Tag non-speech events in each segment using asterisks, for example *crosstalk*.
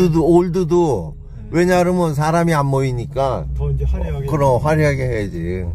올드도 올드도 왜냐하면 사람이 안 모이니까 더 이제 화려하게. 그럼 화려하게 해야지.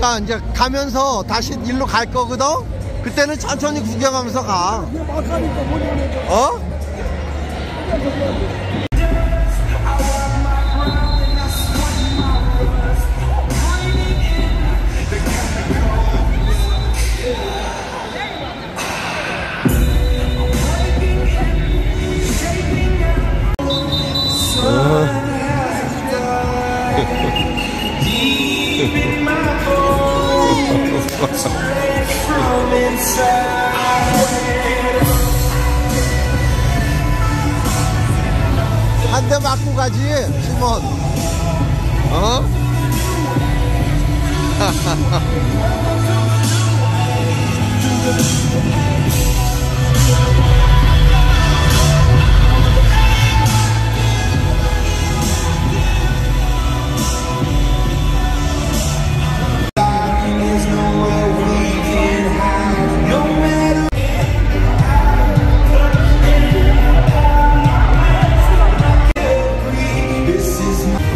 그러니까 이제 가면서 다시 일로 갈 거거든. 그때는 천천히 구경하면서 가. 그냥 한 대 맞고 가지, 시몬. 어? *laughs* Christmas.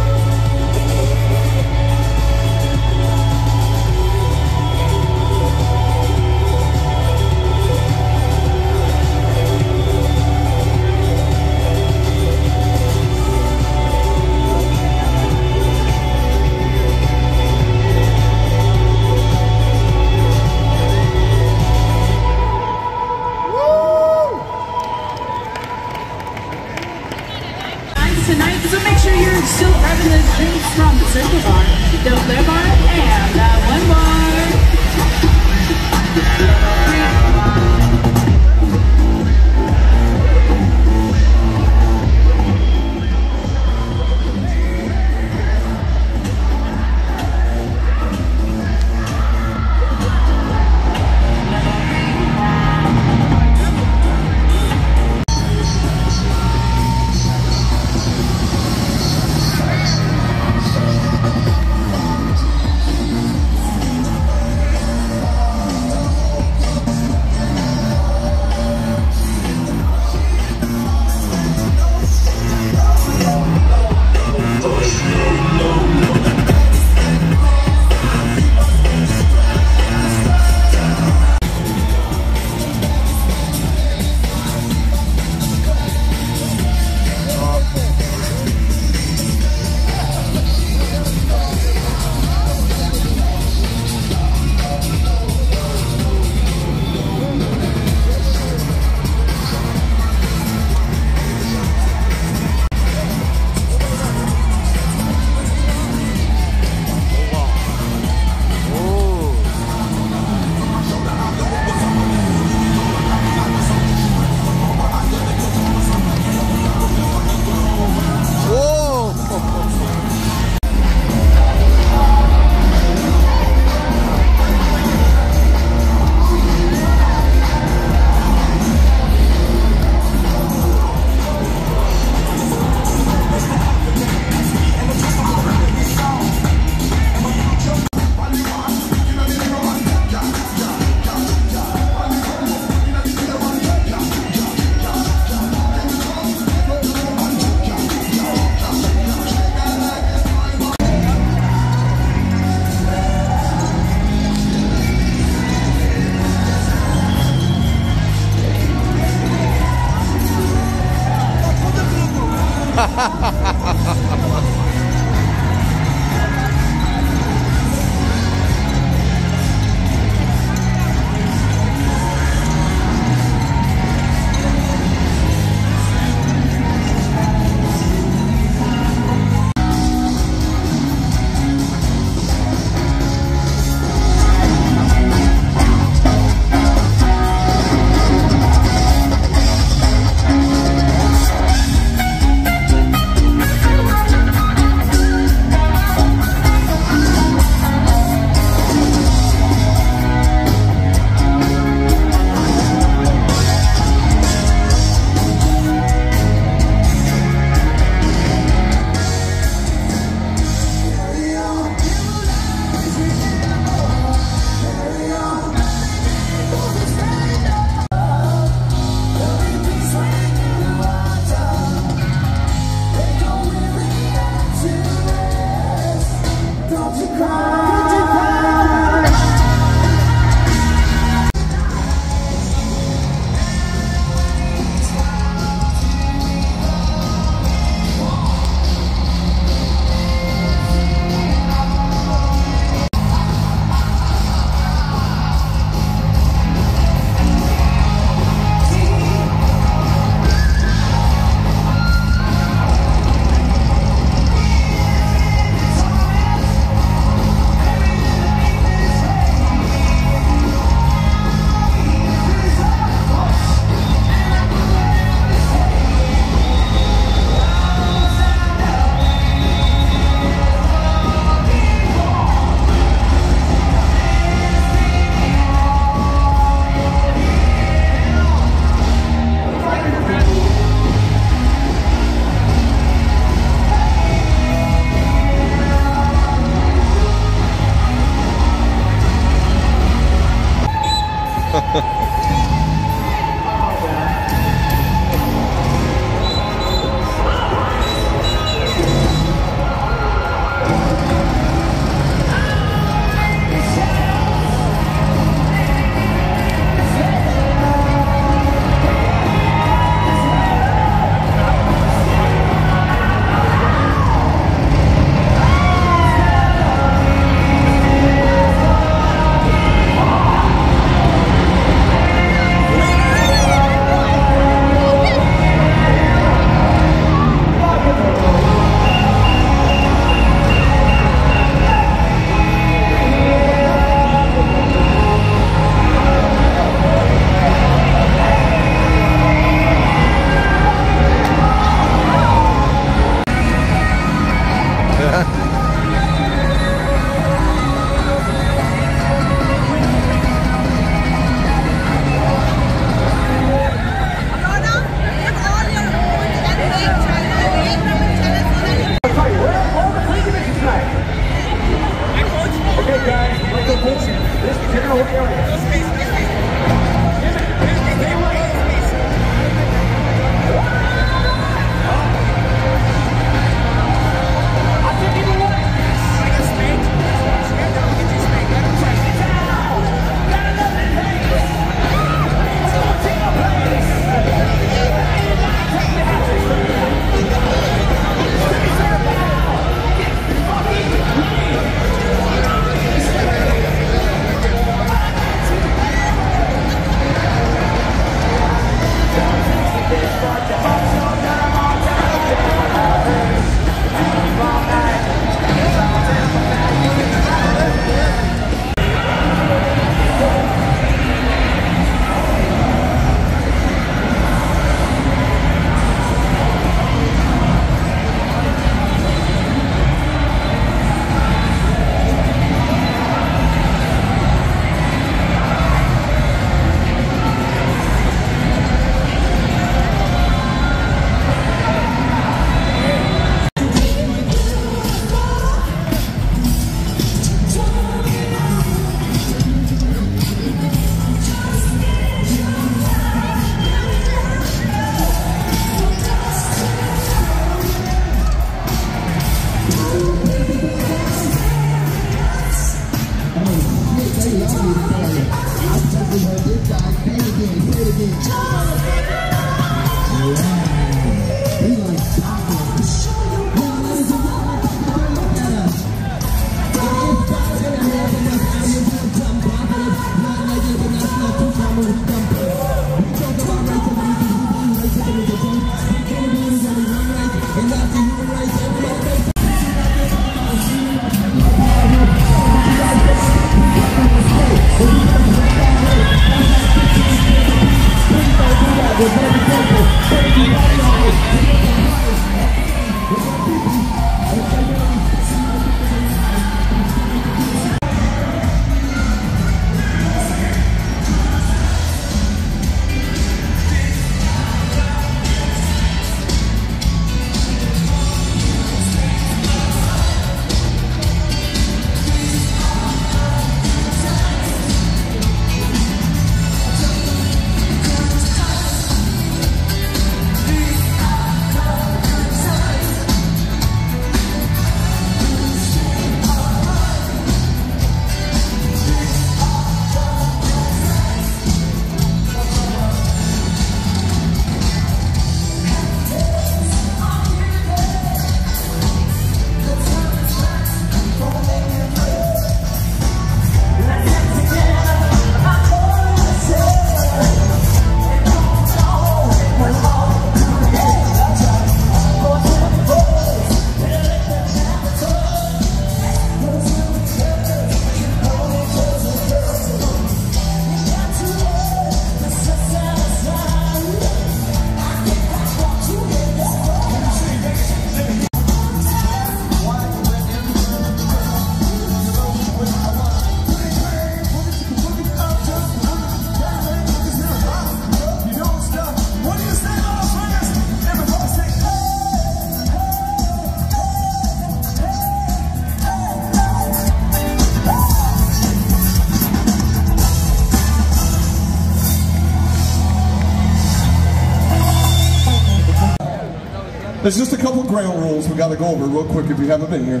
There's just a couple ground rules we got to go over real quick if you haven't been here.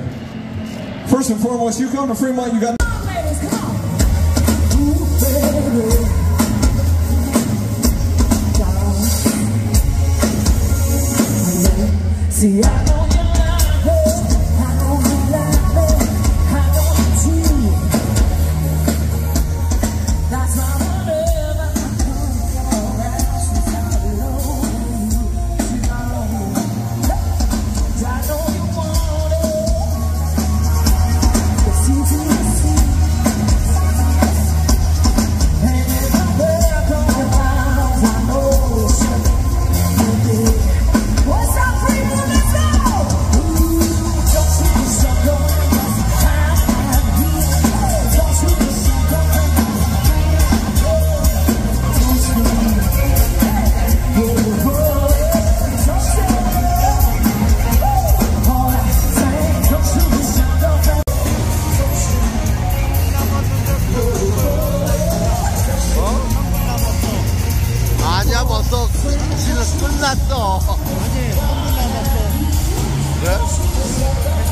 First and foremost, you come to Fremont, you got. See 끝났어. 아니, 3분 남았어. 그래?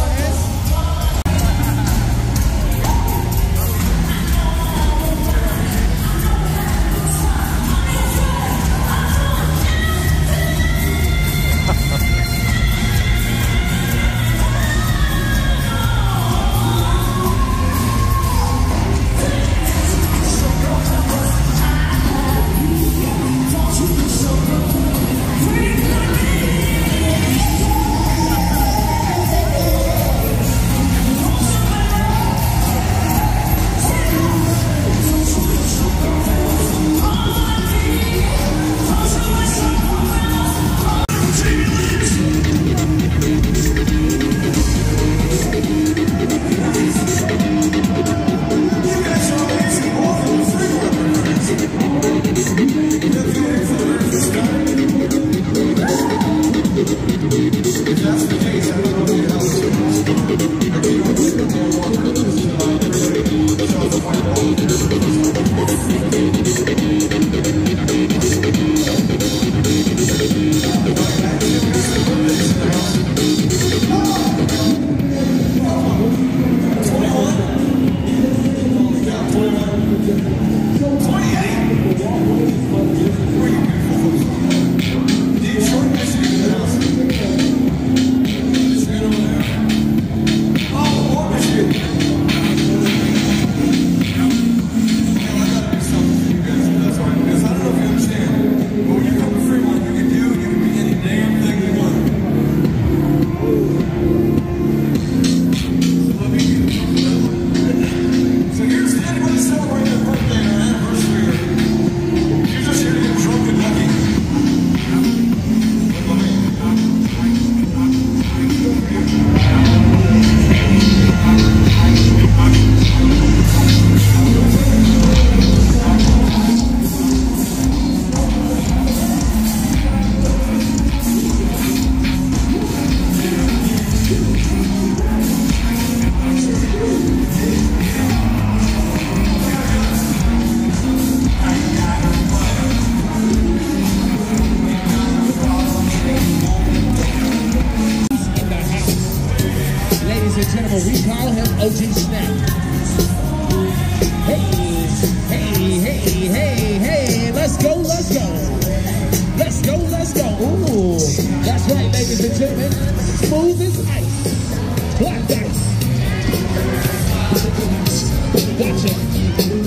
Let's go, let's go. Ooh. That's right, ladies and gentlemen. Smooth as ice. Black ice. Watch it.